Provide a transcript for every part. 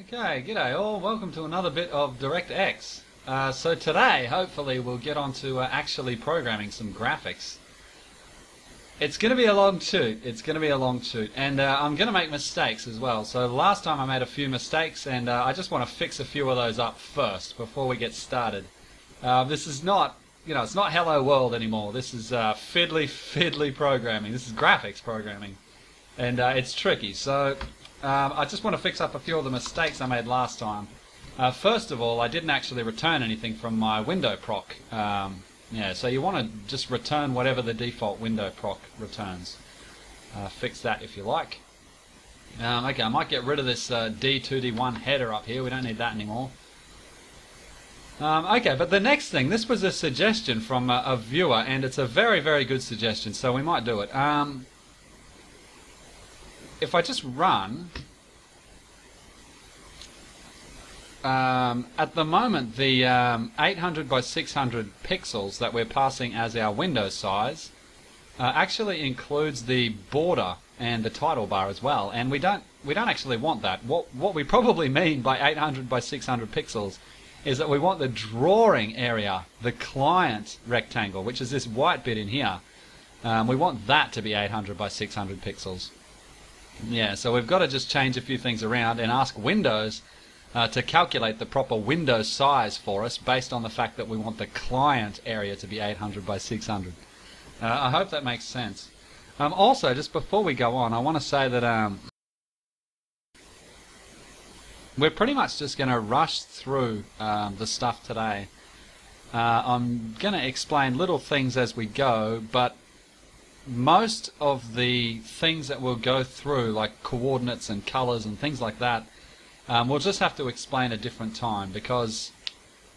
Okay, g'day all. Welcome to another bit of DirectX. Uh, so today, hopefully, we'll get on to uh, actually programming some graphics. It's going to be a long shoot. It's going to be a long shoot, and uh, I'm going to make mistakes as well. So last time I made a few mistakes, and uh, I just want to fix a few of those up first before we get started. Uh, this is not, you know, it's not Hello World anymore. This is uh, fiddly, fiddly programming. This is graphics programming, and it's tricky. So um, I just want to fix up a few of the mistakes I made last time. Uh, first of all, I didn't actually return anything from my window proc. Um, yeah, so you want to just return whatever the default window proc returns. Uh, fix that if you like. Um, okay, I might get rid of this uh, D2D1 header up here. We don't need that anymore. Um, okay, but the next thing, this was a suggestion from a, a, viewer, and it's a very, very good suggestion, so we might do it. Um, if I just run, um, at the moment the um, 800 by 600 pixels that we're passing as our window size uh, actually includes the border and the title bar as well, and we don't we don't actually want that. What what we probably mean by 800 by 600 pixels is that we want the drawing area, the client rectangle, which is this white bit in here. Um, we want that to be 800 by 600 pixels. Yeah, so we've got to just change a few things around and ask Windows uh, to calculate the proper window size for us based on the fact that we want the client area to be 800 by 600. Uh, I hope that makes sense. Um, also, just before we go on, I want to say that um, we're pretty much just going to rush through um, the stuff today. Uh, I'm going to explain little things as we go, but most of the things that we'll go through, like coordinates and colors and things like that, um, we'll just have to explain a different time because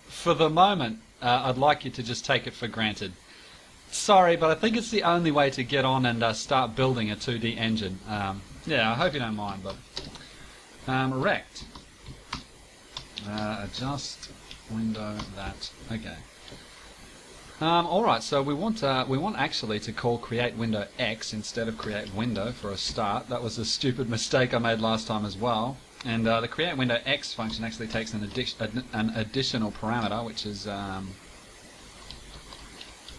for the moment, uh, I'd like you to just take it for granted. Sorry, but I think it's the only way to get on and uh, start building a 2D engine. Um, yeah, I hope you don't mind, but um, rect. Uh, adjust window that. Okay. Um, all right, so we want uh, we want actually to call create window X instead of create window for a start. That was a stupid mistake I made last time as well. And uh, the create window X function actually takes an, addi an additional parameter, which is um,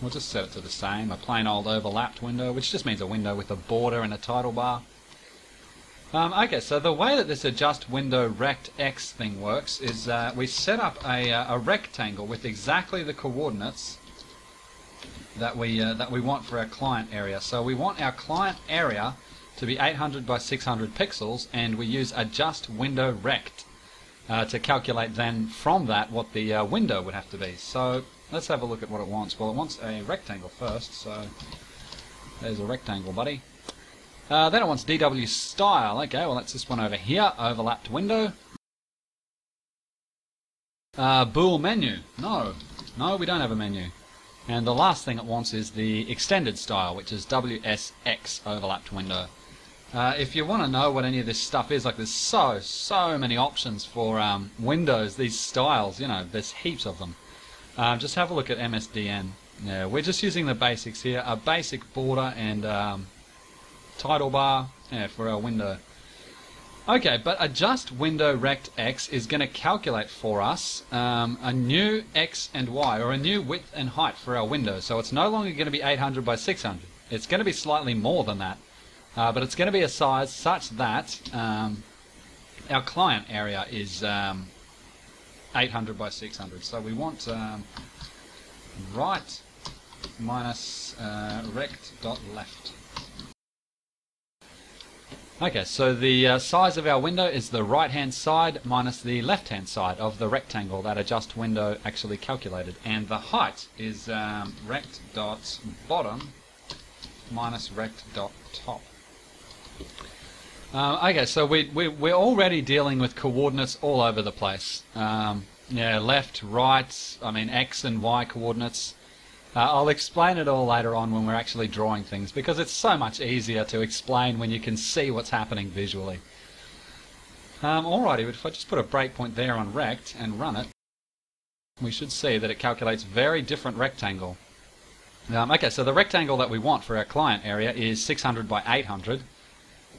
we'll just set it to the same, a plain old overlapped window, which just means a window with a border and a title bar. Um, okay, so the way that this adjust window rect X thing works is uh, we set up a, uh, a rectangle with exactly the coordinates that we uh, that we want for our client area. So we want our client area to be 800 by 600 pixels, and we use adjust window rect uh, to calculate then from that what the uh, window would have to be. So let's have a look at what it wants. Well, it wants a rectangle first, so there's a rectangle, buddy. Uh, then it wants DW style. Okay, well that's this one over here, overlapped window. Uh, bool menu. No, no, we don't have a menu. And the last thing it wants is the extended style, which is WS_EX overlapped window. Uh, if you want to know what any of this stuff is, like there's so, so many options for um, Windows, these styles, you know, there's heaps of them. Uh, just have a look at MSDN. Yeah, we're just using the basics here, a basic border and um, title bar yeah, for our window. Okay, but adjust window rect x is going to calculate for us um, a new x and y, or a new width and height for our window. So it's no longer going to be 800 by 600. It's going to be slightly more than that. Uh, but it's going to be a size such that um, our client area is um, 800 by 600. So we want um, right minus uh, rect dot left. Okay, so the uh, size of our window is the right-hand side minus the left-hand side of the rectangle that adjust window actually calculated. And the height is um, rect dot bottom minus rect dot top. Uh, okay, so we, we, we're already dealing with coordinates all over the place. Um, yeah, left, right, I mean x and y coordinates. Uh, I'll explain it all later on when we're actually drawing things because it's so much easier to explain when you can see what's happening visually. Um, alrighty, but if I just put a breakpoint there on rect and run it, we should see that it calculates very different rectangle. Um, okay, so the rectangle that we want for our client area is 600 by 800.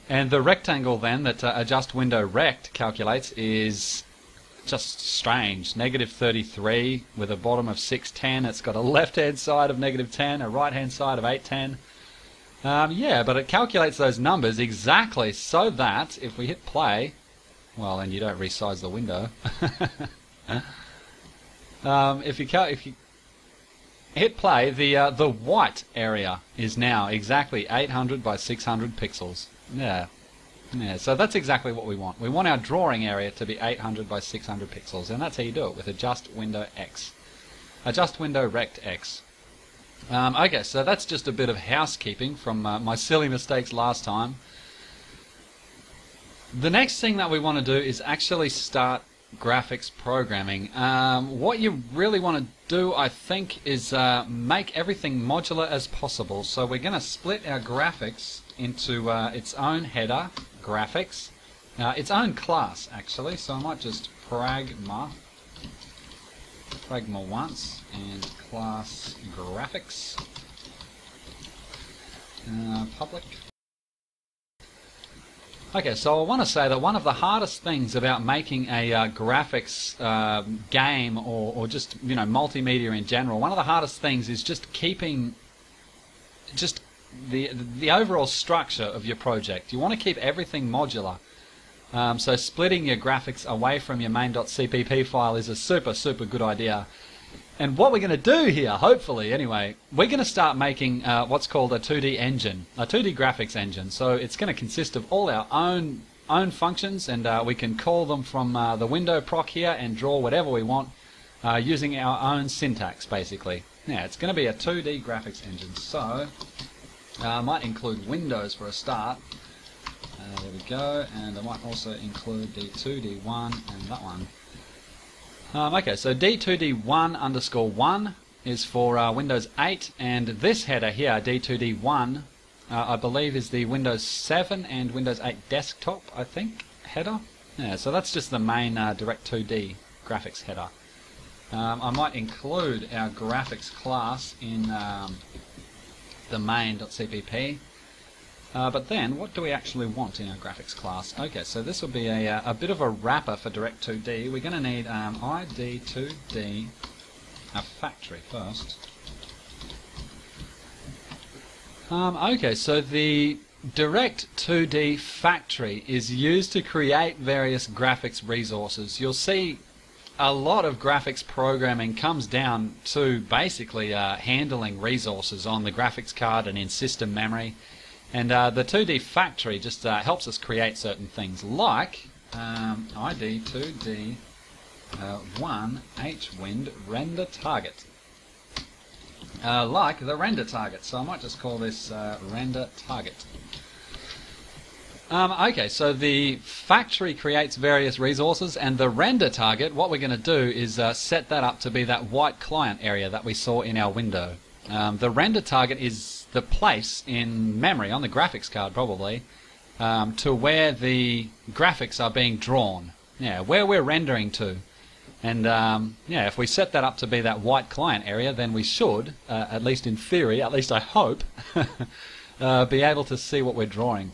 And the rectangle then that uh, adjust window rect calculates is just strange. Negative 33 with a bottom of 610. It's got a left hand side of negative 10, a right hand side of 810. Um, yeah, but it calculates those numbers exactly so that if we hit play, well, and you don't resize the window. um, if you if you hit play, the uh, the white area is now exactly 800 by 600 pixels. Yeah, yeah. So that's exactly what we want. We want our drawing area to be 800 by 600 pixels, and that's how you do it with adjust window X, adjust window rect X. Um, okay, so that's just a bit of housekeeping from uh, my silly mistakes last time. The next thing that we want to do is actually start graphics programming. Um, what you really want to do, I think, is uh, make everything modular as possible. So we're going to split our graphics into uh, its own header, graphics, uh, its own class, actually. So I might just pragma, pragma once, and class graphics, uh, public. Okay, so I want to say that one of the hardest things about making a uh, graphics uh, game or, or just you know multimedia in general, one of the hardest things is just keeping just the the overall structure of your project. You want to keep everything modular. Um, so splitting your graphics away from your main.cpp file is a super super good idea. And what we're going to do here, hopefully anyway, we're going to start making uh, what's called a 2D engine, a 2D graphics engine. So it's going to consist of all our own own functions, and uh, we can call them from uh, the window proc here and draw whatever we want uh, using our own syntax, basically. Now, it's going to be a 2D graphics engine, so I might include Windows for a start. Uh, there we go, and I might also include D2, D1, and that one. Um, okay, so D2D1 underscore 1 is for uh, Windows 8, and this header here, D2D1, uh, I believe is the Windows 7 and Windows 8 desktop, I think, header. Yeah, so that's just the main uh, Direct2D graphics header. Um, I might include our graphics class in um, the main.cpp. Uh, but then, what do we actually want in our graphics class? Okay, so this will be a, uh, a bit of a wrapper for Direct2D. We're going to need um, ID2D, a factory first. Um, okay, so the Direct2D factory is used to create various graphics resources. You'll see a lot of graphics programming comes down to basically uh, handling resources on the graphics card and in system memory. And uh, the 2D factory just uh, helps us create certain things like um, ID 2D uh, 1 HWind render target. Uh, like the render target. So I might just call this uh, render target. Um, okay, so the factory creates various resources, and the render target, what we're going to do is uh, set that up to be that white client area that we saw in our window. Um, the render target is the place in memory, on the graphics card probably, um, to where the graphics are being drawn. Yeah, where we're rendering to. And um, yeah, if we set that up to be that white client area, then we should, uh, at least in theory, at least I hope, uh, be able to see what we're drawing.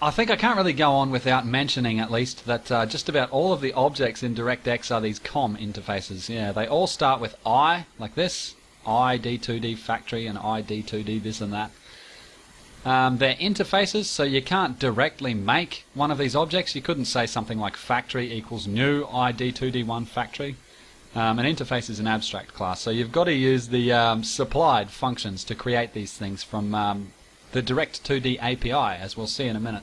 I think I can't really go on without mentioning at least that uh, just about all of the objects in DirectX are these COM interfaces. Yeah, they all start with I, like this, I D2D factory and I D2D this and that. Um, they're interfaces, so you can't directly make one of these objects. You couldn't say something like factory equals new ID2D1 factory. Um, an interface is an abstract class, so you've got to use the um, supplied functions to create these things from um, the Direct2D API, as we'll see in a minute.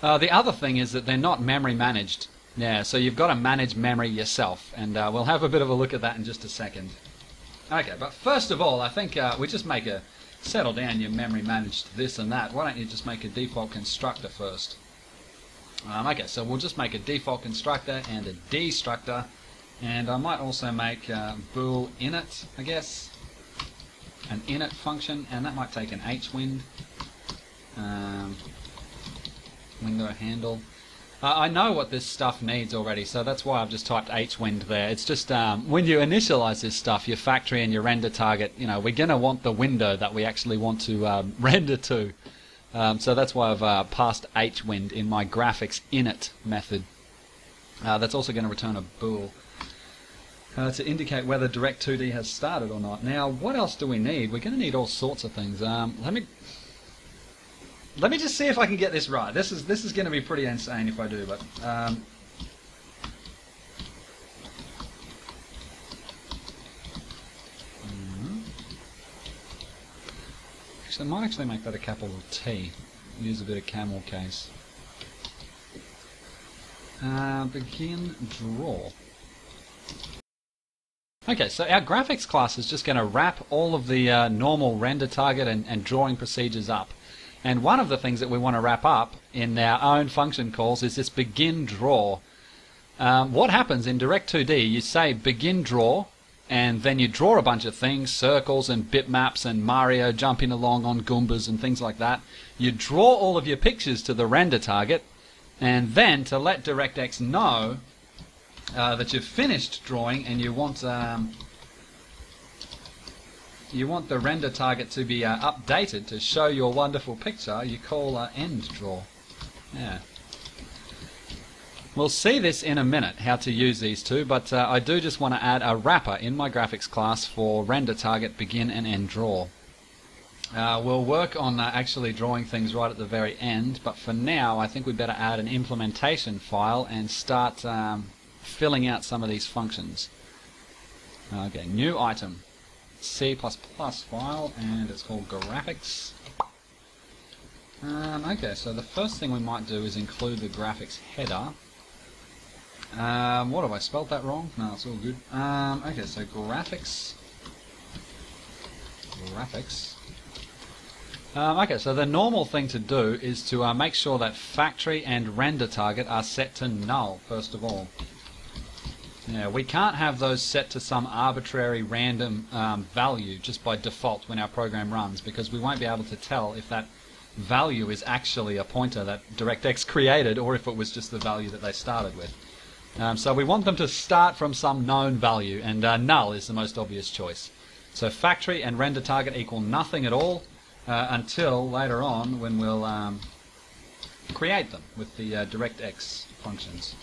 Uh, the other thing is that they're not memory managed. Yeah, so you've got to manage memory yourself, and uh, we'll have a bit of a look at that in just a second. Okay, but first of all, I think uh, we just make a settle down your memory managed this and that. Why don't you just make a default constructor first? Um, okay, so we'll just make a default constructor and a destructor, and I might also make uh, bool init, I guess an init function, and that might take an hwind um, window handle. I I know what this stuff needs already, so that's why I've just typed hwind there. It's just um, when you initialize this stuff, your factory and your render target, you know, we're going to want the window that we actually want to um, render to. Um, so that's why I've uh, passed hwind in my graphics init method. Uh, that's also going to return a bool uh, to indicate whether Direct 2D has started or not. Now, what else do we need? We're going to need all sorts of things. Um, let me let me just see if I can get this right. This is this is going to be pretty insane if I do, but. Um, mhm. Actually, I might actually make that a capital T. Use a bit of camel case. Uh, begin draw. Okay, so our graphics class is just going to wrap all of the uh, normal render target and, and drawing procedures up. And one of the things that we want to wrap up in our own function calls is this begin draw. Um, what happens in Direct 2D, you say begin draw, and then you draw a bunch of things, circles and bitmaps and Mario jumping along on Goombas and things like that. You draw all of your pictures to the render target, and then to let DirectX know uh, that you've finished drawing and you want um, you want the render target to be uh, updated to show your wonderful picture, you call uh, end draw. Yeah. We'll see this in a minute, how to use these two, but uh, I do just want to add a wrapper in my graphics class for render target, begin and end draw. Uh, we'll work on uh, actually drawing things right at the very end, but for now I think we would better add an implementation file and start um, filling out some of these functions. Okay, new item. C++ file and it's called graphics. Um, okay, so the first thing we might do is include the graphics header. Um, what have I spelled that wrong? No, it's all good. Um, okay, so graphics. Graphics. Um, okay, so the normal thing to do is to uh, make sure that factory and render target are set to null, first of all. Yeah, we can't have those set to some arbitrary random um, value just by default when our program runs because we won't be able to tell if that value is actually a pointer that DirectX created or if it was just the value that they started with. Um, so we want them to start from some known value and uh, null is the most obvious choice. So factory and render target equal nothing at all uh, until later on when we'll um, create them with the uh, DirectX functions.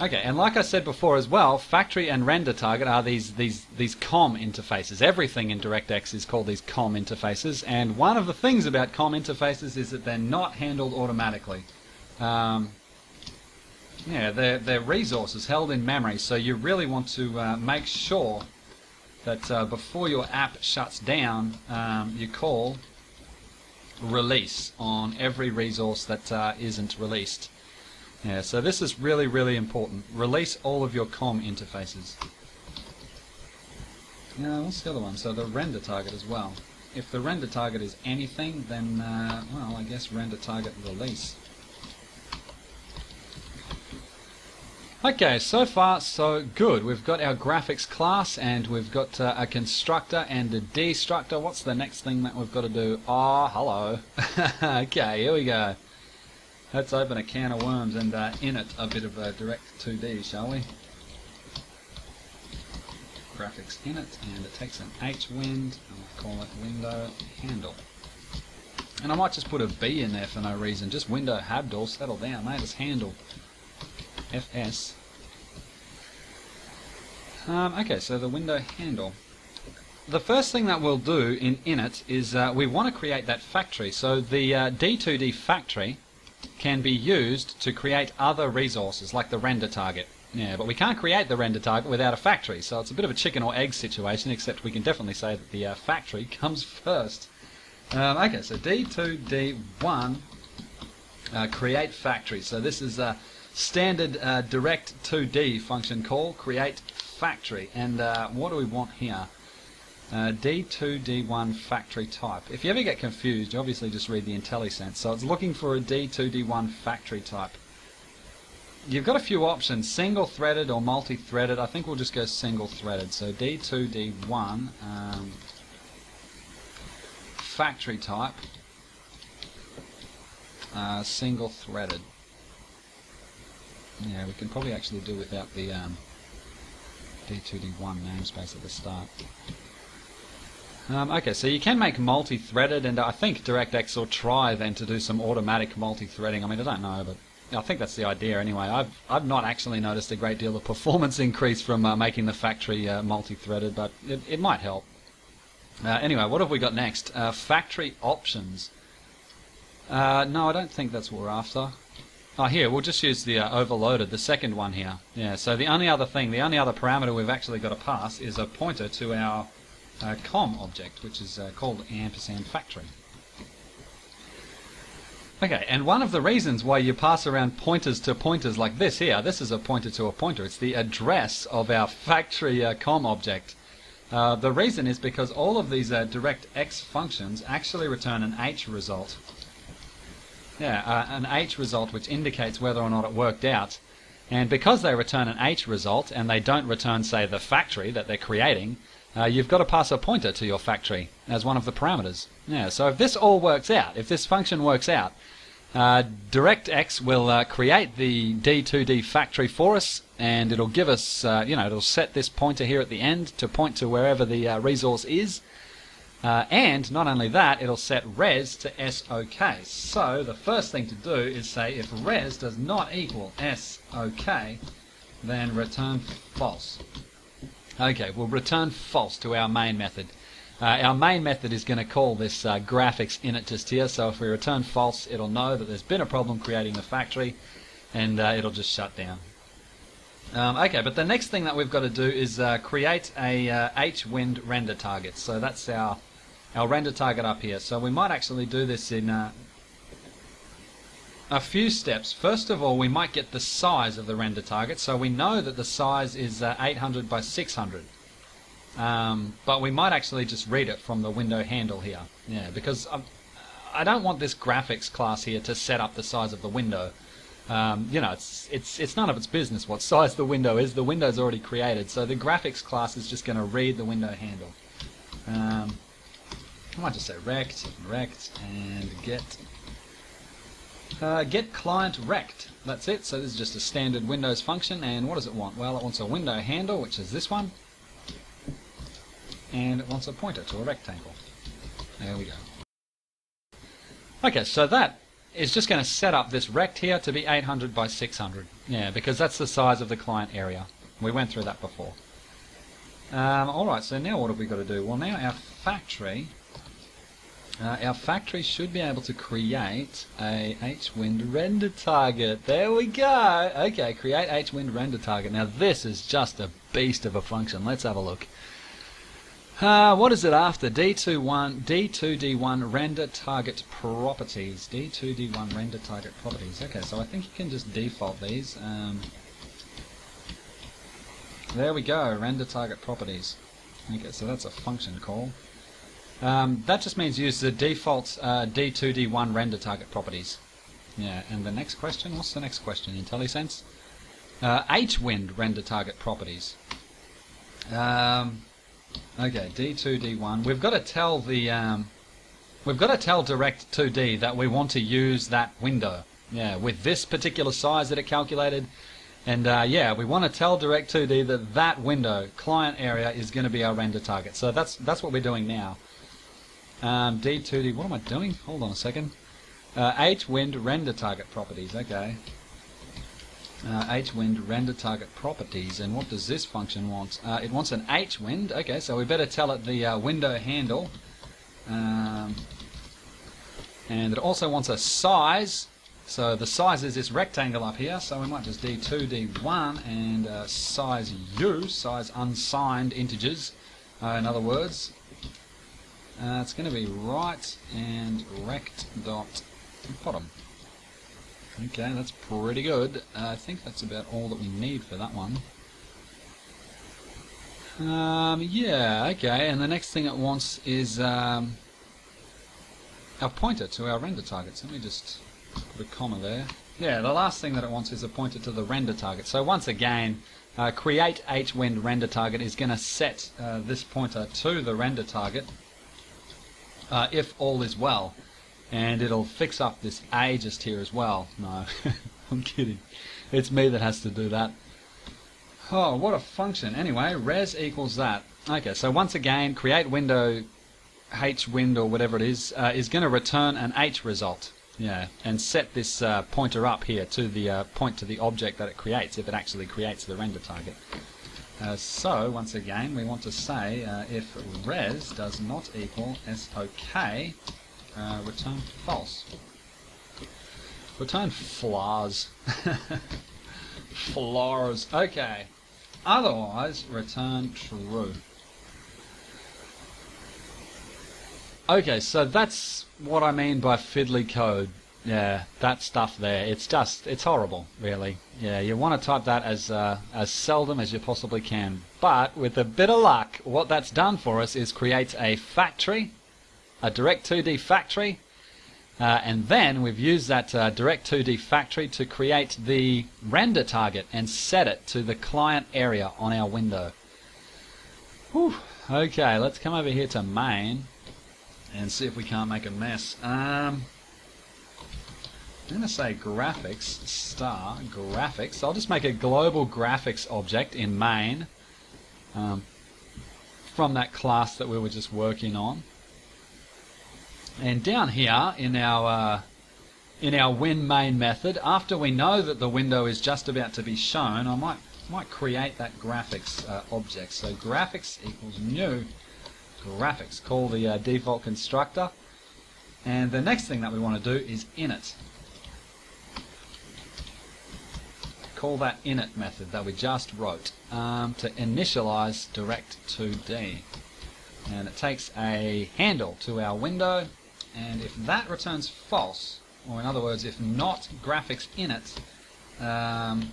Okay, and like I said before as well, factory and render target are these these these COM interfaces. Everything in DirectX is called these COM interfaces, and one of the things about COM interfaces is that they're not handled automatically. Um, yeah, they're, they're resources held in memory, so you really want to uh, make sure that uh, before your app shuts down, um, you call release on every resource that uh, not released. Yeah, so this is really, really important. Release all of your COM interfaces. Now, what's the other one? So the render target as well. If the render target is anything, then, uh, well, I guess render target release. Okay, so far so good. We've got our graphics class and we've got uh, a constructor and a destructor. What's the next thing that we've got to do? Oh, hello. okay, here we go. Let's open a can of worms and uh, init a bit of a direct 2D, shall we? Graphics in it, and it takes an hwind, I'll call it window handle. And I might just put a B in there for no reason, just window handle, settle down, mate, it's handle. FS. Um, okay, so the window handle. The first thing that we'll do in init is uh, we want to create that factory. So the uh, D2D factory can be used to create other resources like the render target. Yeah, but we can't create the render target without a factory, so it's a bit of a chicken or egg situation, except we can definitely say that the uh, factory comes first. Um, okay, so D2D1 uh, create factory. So this is a standard uh, direct 2D function call, create factory. And uh, what do we want here? Uh, D2, D1 factory type. If you ever get confused, you obviously just read the IntelliSense. So it's looking for a D2, D1 factory type. You've got a few options, single threaded or multi-threaded. I think we'll just go single threaded. So D2, D1 um, factory type. uh, single threaded. Yeah, we can probably actually do without the um, D2D1 namespace at the start. Um, okay, so you can make multi-threaded, and I think DirectX will try then to do some automatic multi-threading. I mean, I don't know, but I think that's the idea anyway. I've I've not actually noticed a great deal of performance increase from uh, making the factory uh, multi-threaded, but it, it might help. Uh, anyway, what have we got next? Uh, factory options. Uh, no, I don't think that's what we're after. Oh, here, we'll just use the uh, overloaded, the second one here. Yeah, so the only other thing, the only other parameter we've actually got to pass is a pointer to our uh, com object, which is uh, called ampersand factory. Okay, and one of the reasons why you pass around pointers to pointers like this here, this is a pointer to a pointer, it's the address of our factory uh, com object. Uh, the reason is because all of these uh, X functions actually return an H result. Yeah, uh, an H result which indicates whether or not it worked out. And because they return an H result and they don't return, say, the factory that they're creating, uh, you've got to pass a pointer to your factory as one of the parameters. Yeah, so if this all works out, if this function works out, uh, DirectX will uh, create the D2D factory for us, and it'll give us, uh, you know, it'll set this pointer here at the end to point to wherever the uh, resource is, uh, and not only that, it'll set res to S_OK. So the first thing to do is say if res does not equal S_OK, then return false. Okay, we'll return false to our main method. Uh, our main method is going to call this uh, graphics init just here, so if we return false, it'll know that there's been a problem creating the factory, and uh, it'll just shut down. Um, okay, but the next thing that we've got to do is uh, create a uh, H-Wind render target. So that's our our render target up here. So we might actually do this in uh, a few steps. First of all, we might get the size of the render target. So we know that the size is uh, 800 by 600. Um, but we might actually just read it from the window handle here. Yeah, because I'm, I don't want this graphics class here to set up the size of the window. Um, you know, it's it's it's none of its business what size the window is. The window's already created, so the graphics class is just going to read the window handle. Um, I might just say rect, rect, and get uh, get client rect. That's it. So this is just a standard Windows function. And what does it want? Well, it wants a window handle, which is this one, and it wants a pointer to a rectangle. There we go. Okay, so that is just going to set up this rect here to be 800 by 600. Yeah, because that's the size of the client area. We went through that before. Um, Alright, so now what have we got to do? Well, now our factory uh, our factory should be able to create a H-Wind render target. There we go. Okay, create H-Wind render target. Now this is just a beast of a function. Let's have a look. Uh, what is it after? D21, D2D1 render target properties. D2D1 render target properties. Okay, so I think you can just default these. Um, there we go, render target properties. Okay, so that's a function call. Um, that just means use the default uh, D2D1 render target properties. Yeah, and the next question, what's the next question? IntelliSense? Uh, H-Wind render target properties. Um, okay, D2D1. We've got to tell the um, we've got to tell Direct 2D that we want to use that window. Yeah, with this particular size that it calculated. And uh, yeah, we want to tell Direct 2D that that window client area is going to be our render target. So that's that's what we're doing now. Um, D2D, what am I doing? Hold on a second. Uh, H-Wind render target properties, okay. Uh, H-Wind render target properties, and what does this function want? Uh, it wants an H-Wind, okay, so we better tell it the uh, window handle. Um, and it also wants a size, so the size is this rectangle up here, so we might just D2, D1, and uh, size U, size unsigned integers, uh, in other words, uh, it's going to be right and rect dot bottom. Okay, that's pretty good. Uh, I think that's about all that we need for that one. Um, yeah, okay, and the next thing it wants is um, our pointer to our render targets. Let me just put a comma there. Yeah, the last thing that it wants is a pointer to the render target. So once again, uh, create H-Wind render target is going to set uh, this pointer to the render target uh, if all is well. and it'll fix up this A just here as well. No, I'm kidding. It's me that has to do that. Oh, what a function. Anyway, res equals that. Okay, so once again, create window h or whatever it is uh, is going to return an h result. Yeah, and set this uh, pointer up here to the uh, point to the object that it creates if it actually creates the render target. Uh, so once again, we want to say uh, if res does not equal S_OK, uh, return false. Return flaws. flaws. Okay. Otherwise, return true. Okay, so that's what I mean by fiddly code. Yeah, that stuff there. It's just, it's horrible, really. Yeah, you want to type that as uh, as seldom as you possibly can. But with a bit of luck, what that's done for us is create a factory, a Direct 2D factory, uh, and then we've used that uh, Direct 2D factory to create the render target and set it to the client area on our window. Whew. Okay, let's come over here to main and see if we can't make a mess. Um, I'm going to say graphics star graphics. I'll just make a global graphics object in main um, from that class that we were just working on. And down here in our uh, in our win main method, after we know that the window is just about to be shown, I might might create that graphics uh, object. So graphics equals new graphics. Call the uh, default constructor. And the next thing that we want to do is init. Call that init method that we just wrote um, to initialize Direct2D. And it takes a handle to our window. And if that returns false, or in other words, if not graphics init, um,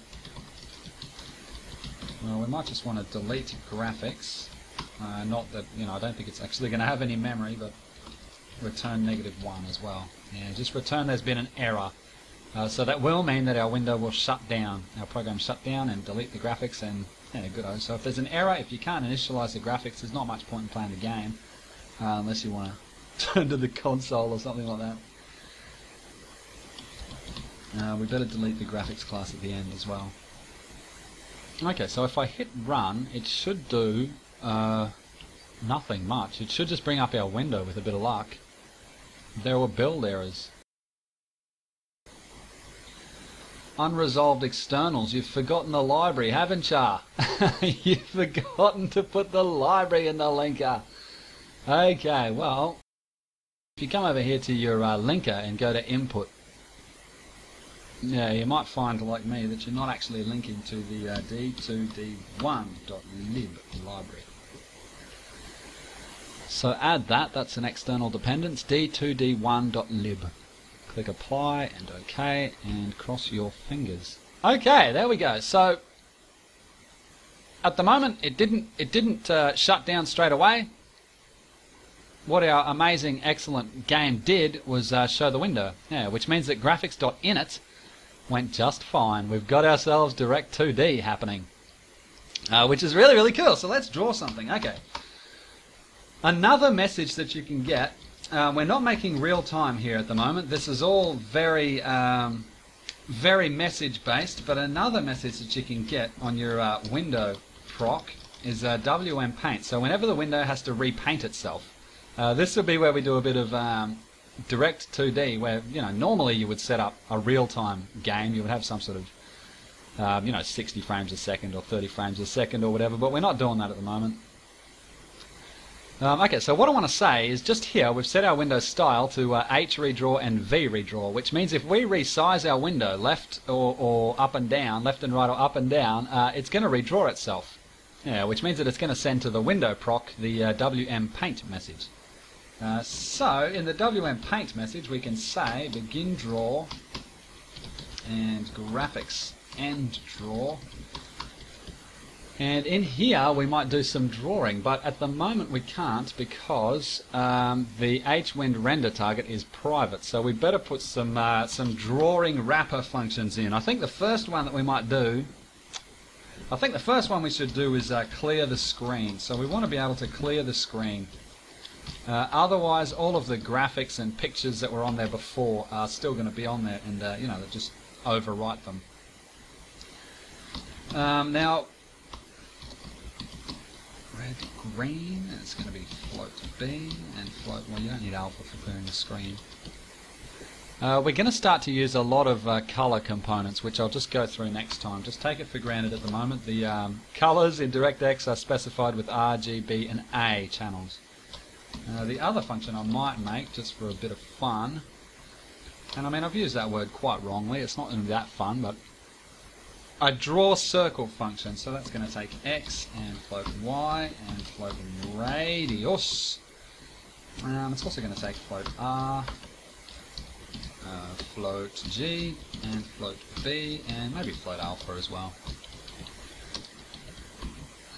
well, we might just want to delete graphics uh, not that, you know, I don't think it's actually going to have any memory, but return negative 1 as well. And just return there's been an error. Uh, so that will mean that our window will shut down, our program shut down and delete the graphics and yeah, good. So if there's an error, if you can't initialize the graphics, there's not much point in playing the game uh, unless you want to turn to the console or something like that. Uh, we better delete the graphics class at the end as well. Okay, so if I hit run, it should do uh, nothing much. It should just bring up our window with a bit of luck. There were build errors. Unresolved externals. You've forgotten the library, haven't ya? You've forgotten to put the library in the linker. Okay, well, if you come over here to your uh, linker and go to input, yeah, you might find, like me, that you're not actually linking to the uh, d2d1.lib library. So add that, that's an external dependence, d2d1.lib. Click apply and OK and cross your fingers. Okay, there we go. So at the moment it didn't it didn't uh, shut down straight away. What our amazing, excellent game did was uh, show the window, yeah, which means that graphics.init went just fine. We've got ourselves Direct 2D happening, uh, which is really, really cool. So let's draw something. Okay. Another message that you can get, uh, we're not making real time here at the moment. This is all very, um, very message based, but another message that you can get on your uh, window proc is uh, WM Paint. So whenever the window has to repaint itself, uh, this would be where we do a bit of um, direct 2D, where you know normally you would set up a real-time game. You would have some sort of um, you know 60 frames a second or 30 frames a second or whatever, but we're not doing that at the moment. Um, okay, so what I want to say is just here we've set our window style to uh, H redraw and V redraw, which means if we resize our window left or, or up and down, left and right or up and down, uh, it's going to redraw itself. Yeah, which means that it's going to send to the window proc the uh, WM paint message. Uh, so in the WM paint message we can say begin draw and graphics end draw and in here we might do some drawing, but at the moment we can't because um, the HWind render target is private. So we better put some uh, some drawing wrapper functions in. I think the first one that we might do, I think the first one we should do is uh, clear the screen. So we want to be able to clear the screen. Uh, otherwise, all of the graphics and pictures that were on there before are still going to be on there, and uh, you know, just overwrite them. Um, now, red, green, it's going to be float B and float. Well, you don't need alpha for clearing the screen. Uh, we're going to start to use a lot of uh, color components, which I'll just go through next time. Just take it for granted at the moment. The um, colors in DirectX are specified with R, G, B, and A channels. Uh, the other function I might make, just for a bit of fun, and I mean I've used that word quite wrongly, it's not that fun, but a draw circle function. So that's going to take x and float y and float radius. Um, it's also going to take float r uh, float G and float B and maybe float alpha as well.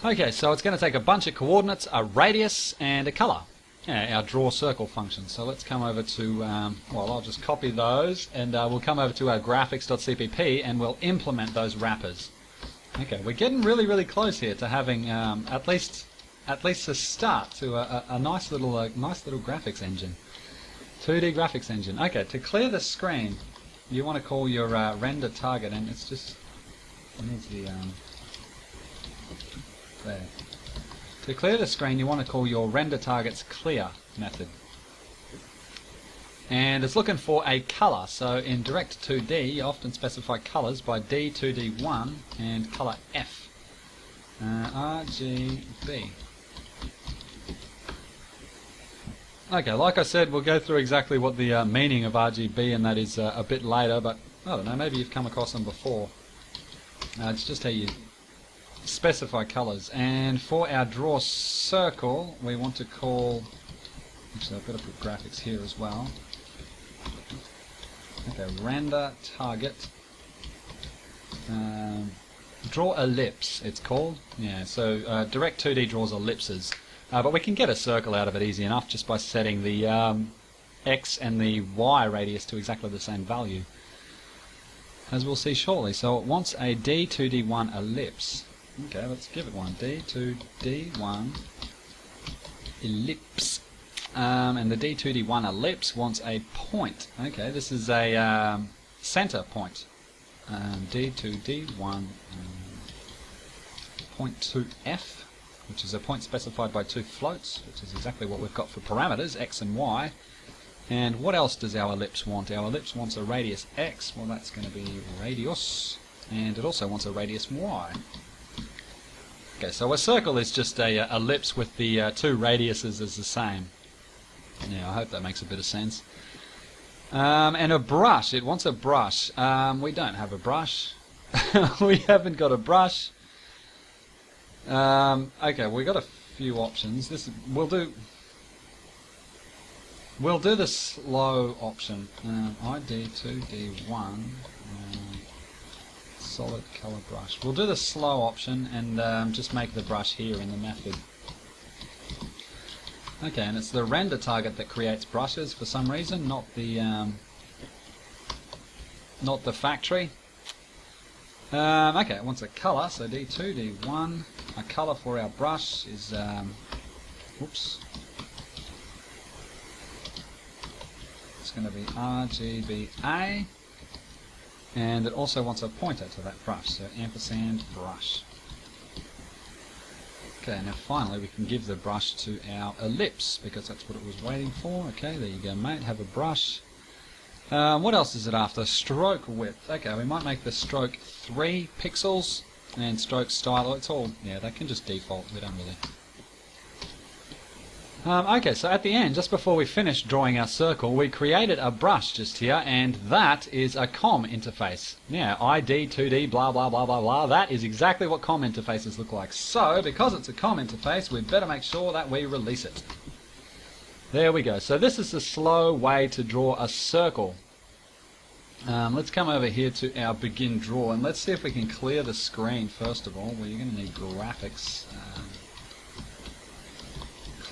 Okay, so it's going to take a bunch of coordinates, a radius and a color. Our draw circle function. So let's come over to, um, well, I'll just copy those and uh, we'll come over to our graphics.cpp and we'll implement those wrappers. Okay, we're getting really, really close here to having um, at least at least a start to a, a, a nice little nice little graphics engine. 2D graphics engine. Okay, to clear the screen, you want to call your uh, render target, and it's just it needs to um, there. To clear the screen, you want to call your render targets clear method. And it's looking for a color. So in Direct 2D, you often specify colors by D2D1 and color F. Uh, RGB. Okay, like I said, we'll go through exactly what the uh, meaning of RGB and that is uh, a bit later, but I don't know, maybe you've come across them before. Uh, it's just how you specify colours. And for our draw circle, we want to call... Actually, I've got to put graphics here as well. Okay, render target. Um, draw ellipse, it's called. Yeah, so uh, Direct 2D draws ellipses. Uh, but we can get a circle out of it easy enough just by setting the um, x and the y radius to exactly the same value. As we'll see shortly. So it wants a D2D1 ellipse. Okay, let's give it one. D2D1 ellipse. Um, and the D2D1 ellipse wants a point. Okay, this is a um, center point. Um, D2D1 um, point 2F which is a point specified by two floats, which is exactly what we've got for parameters, x and y. And what else does our ellipse want? Our ellipse wants a radius x, well that's going to be radius, and it also wants a radius y. Okay, so a circle is just a, a ellipse with the uh, two radiuses as the same. Yeah, I hope that makes a bit of sense. Um, and a brush, it wants a brush. Um, we don't have a brush. we haven't got a brush. Um, okay, we've got a few options. This we'll do. We'll do the slow option. Um, ID two D one. Um, solid color brush. We'll do the slow option and um, just make the brush here in the method. Okay, and it's the render target that creates brushes for some reason, not the um, not the factory. Um, okay, it wants a color, so D2, D1. Our colour for our brush is, um, whoops, it's going to be RGBA and it also wants a pointer to that brush, so ampersand brush. Okay, now finally we can give the brush to our ellipse because that's what it was waiting for. Okay, there you go mate, have a brush. Um, what else is it after? Stroke width. Okay, we might make the stroke 3 pixels and stroke style, it's all, yeah, they can just default, we don't really. Um, okay, so at the end, just before we finish drawing our circle, we created a brush just here, and that is a COM interface. Yeah, ID, 2D, blah, blah, blah, blah, blah. That is exactly what COM interfaces look like. So, because it's a COM interface, we better make sure that we release it. There we go. So this is the slow way to draw a circle. Um, let's come over here to our begin draw and let's see if we can clear the screen first of all. Well, you're going to need graphics. Um,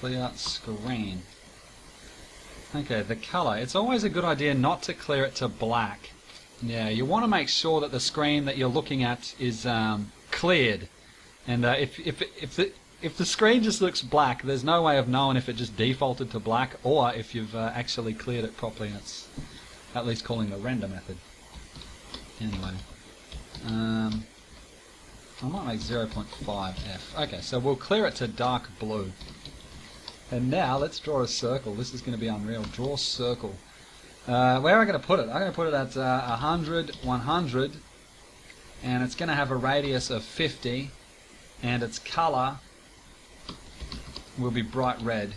clear screen. Okay, the color. It's always a good idea not to clear it to black. Yeah, you want to make sure that the screen that you're looking at is um, cleared. And uh, if, if, if, the, if the screen just looks black, there's no way of knowing if it just defaulted to black or if you've uh, actually cleared it properly and it's at least calling the render method. Anyway, um, I might make 0.5f. Okay, so we'll clear it to dark blue. And now let's draw a circle. This is going to be unreal. Draw circle. Uh, where am I going to put it? I'm going to put it at uh, 100, 100, and it's going to have a radius of 50, and its color will be bright red.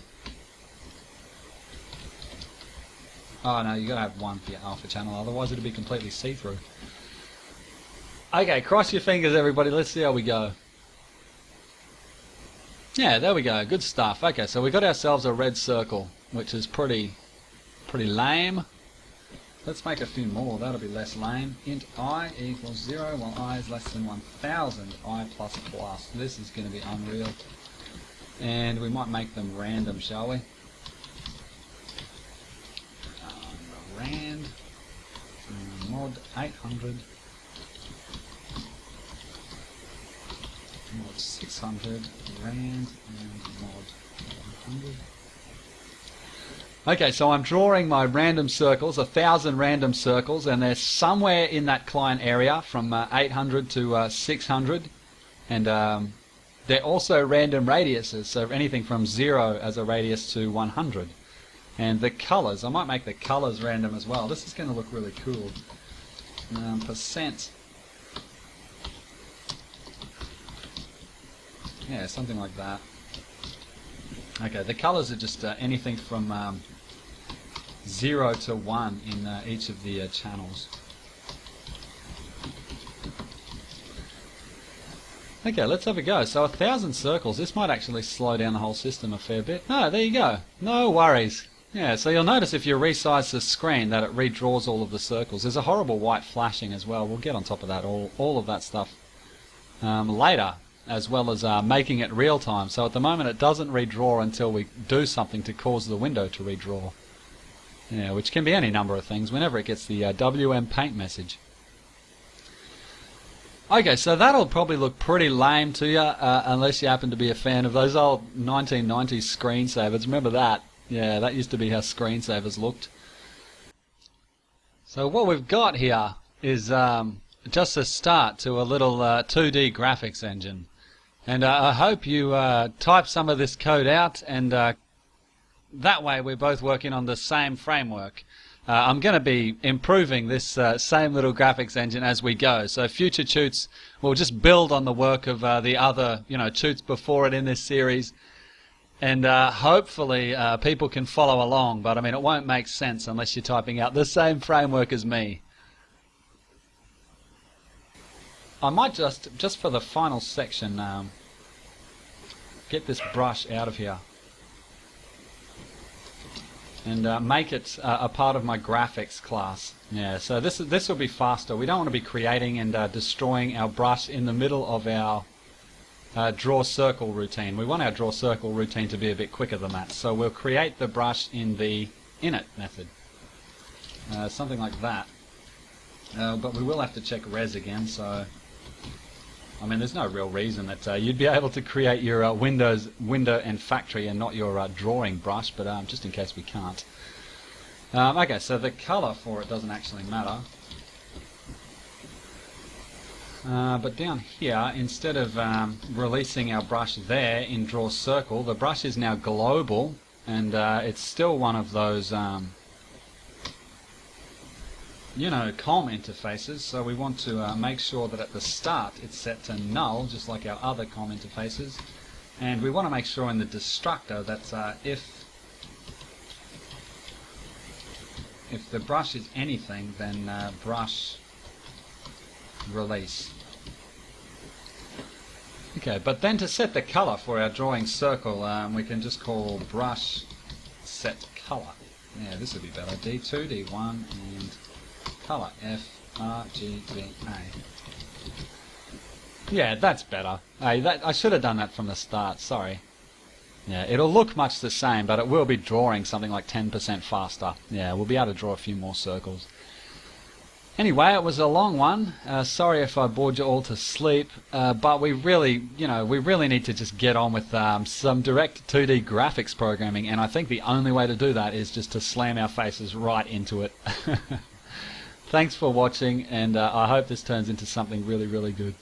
Oh no, you gotta have one for your alpha channel, otherwise it'll be completely see-through. Okay, cross your fingers everybody, let's see how we go. Yeah, there we go, good stuff. Okay, so we got ourselves a red circle, which is pretty, pretty lame. Let's make a few more, that'll be less lame. int i equals 0 while i is less than 1000, i plus plus. This is going to be unreal. And we might make them random, shall we? Um, rand mod 800 mod 600 rand and mod 100 Okay, so I'm drawing my random circles, a thousand random circles, and they're somewhere in that client area from uh, 800 to uh, 600. And um, they're also random radiuses, so anything from 0 as a radius to 100. And the colors, I might make the colors random as well. This is going to look really cool. Um, percent. Yeah, something like that. Okay, the colors are just uh, anything from um, 0 to 1 in uh, each of the uh, channels. Okay, let's have a go. So a thousand circles, this might actually slow down the whole system a fair bit. No, there you go. No worries. Yeah, so you'll notice if you resize the screen that it redraws all of the circles. There's a horrible white flashing as well. We'll get on top of that, all, all of that stuff um, later, as well as uh, making it real time. So at the moment it doesn't redraw until we do something to cause the window to redraw. Yeah, which can be any number of things whenever it gets the uh, WM_PAINT message. Okay, so that'll probably look pretty lame to you, uh, unless you happen to be a fan of those old 1990s screensavers. Remember that? Yeah, that used to be how screensavers looked. So what we've got here is um, just a start to a little uh, 2D graphics engine. And uh, I hope you uh, type some of this code out and uh, that way we're both working on the same framework. Uh, I'm going to be improving this uh, same little graphics engine as we go. So future toots will just build on the work of uh, the other, you know, toots before it in this series, and hopefully people can follow along. But I mean, it won't make sense unless you're typing out the same framework as me. I might just, just for the final section, um, get this brush out of here and uh, make it uh, a part of my graphics class. Yeah, so this this will be faster. We don't want to be creating and uh, destroying our brush in the middle of our uh, draw circle routine. We want our draw circle routine to be a bit quicker than that. So we'll create the brush in the init method, uh, something like that. Uh, but we will have to check res again. So I mean, there's no real reason that uh, you'd be able to create your uh, Windows window and factory and not your uh, drawing brush, but um, just in case we can't. Um, okay, so the color for it doesn't actually matter. Uh, but down here, instead of um, releasing our brush there in Draw Circle, the brush is now global, and uh, it's still one of those um, you know, COM interfaces, so we want to uh, make sure that at the start it's set to null, just like our other COM interfaces. And we want to make sure in the destructor that uh, if if the brush is anything, then uh, brush release. Okay, but then to set the color for our drawing circle, um, we can just call brush set color. Yeah, this would be better. D2, D1, and color. FRGBA. Yeah, that's better. Hey, that, I should have done that from the start, sorry. Yeah, it'll look much the same, but it will be drawing something like 10% faster. Yeah, we'll be able to draw a few more circles. Anyway, it was a long one. Uh, sorry if I bored you all to sleep, uh, but we really, you know, we really need to just get on with um, some direct 2D graphics programming, and I think the only way to do that is just to slam our faces right into it. Thanks for watching, and uh, I hope this turns into something really, really good.